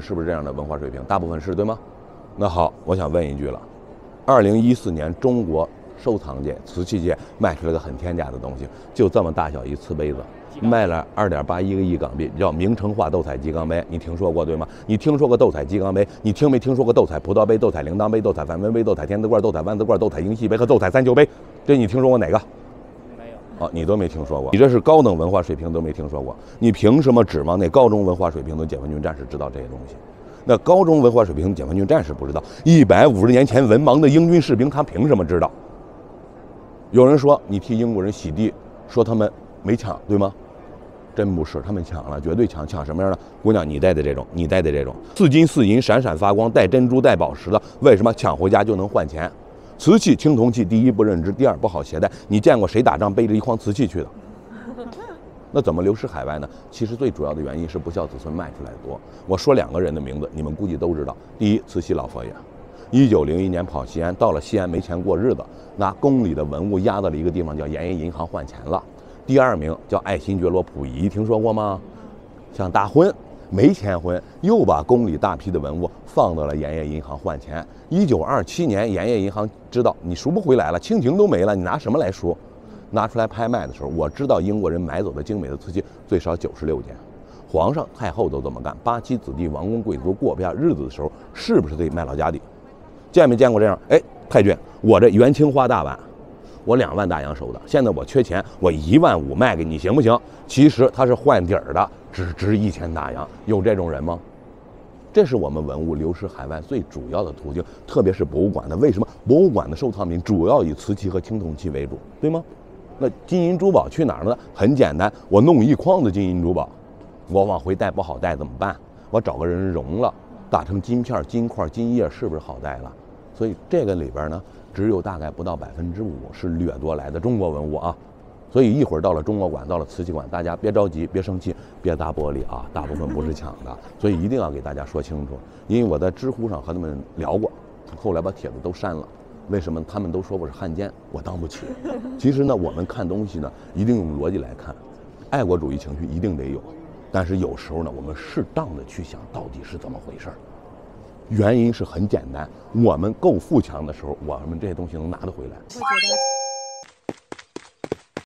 这是不是这样的文化水平？大部分是对吗？那好，我想问一句了，二零一四年中国收藏界、瓷器界卖出来个很天价的东西，就这么大小一瓷杯子，卖了二点八一个亿港币，叫明成化斗彩鸡缸杯，你听说过对吗？你听说过斗彩鸡缸杯？你听没听说过斗彩葡萄杯、斗彩铃铛杯、斗彩梵文杯、斗彩天字罐、斗彩万字罐、斗彩英系杯和斗彩三球杯？这你听说过哪个？啊，你都没听说过，你这是高等文化水平都没听说过，你凭什么指望那高中文化水平的解放军战士知道这些东西？那高中文化水平解放军战士不知道，一百五十年前文盲的英军士兵他凭什么知道？有人说你替英国人洗地，说他们没抢，对吗？真不是，他们抢了，绝对抢。抢什么样的？姑娘，你戴的这种，你戴的这种，四金四银，闪闪发光，带珍珠带宝石的，为什么抢回家就能换钱？瓷器、青铜器，第一不认知，第二不好携带。你见过谁打仗背着一筐瓷器去的？那怎么流失海外呢？其实最主要的原因是不孝子孙卖出来的多。我说两个人的名字，你们估计都知道。第一，慈禧老佛爷，一九零一年跑西安，到了西安没钱过日子，拿宫里的文物压到了一个地方叫盐业银行换钱了。第二名叫爱新觉罗溥仪，听说过吗？想大婚，没钱婚，又把宫里大批的文物放到了盐业银行换钱。一九二七年，盐业银行知道你赎不回来了，清廷都没了，你拿什么来赎？拿出来拍卖的时候，我知道英国人买走的精美的瓷器最少九十六件，皇上、太后都这么干。八旗子弟、王公贵族过不下日子的时候，是不是得卖老家底？见没见过这样？哎，太君，我这元青花大碗，我两万大洋收的，现在我缺钱，我一万五卖给你，行不行？其实它是换底儿的，只值一千大洋，有这种人吗？这是我们文物流失海外最主要的途径，特别是博物馆的。为什么博物馆的收藏品主要以瓷器和青铜器为主，对吗？那金银珠宝去哪儿了呢？很简单，我弄一筐子金银珠宝，我往回带不好带怎么办？我找个人熔了，打成金片、金块、金叶，是不是好带了？所以这个里边呢，只有大概不到百分之五是掠夺来的中国文物啊。所以一会儿到了中国馆，到了瓷器馆，大家别着急，别生气，别砸玻璃啊，大部分不是抢的。所以一定要给大家说清楚，因为我在知乎上和他们聊过，后来把帖子都删了。为什么他们都说我是汉奸？我当不起。其实呢，我们看东西呢，一定用逻辑来看，爱国主义情绪一定得有，但是有时候呢，我们适当的去想到底是怎么回事儿。原因是很简单，我们够富强的时候，我们这些东西能拿得回来。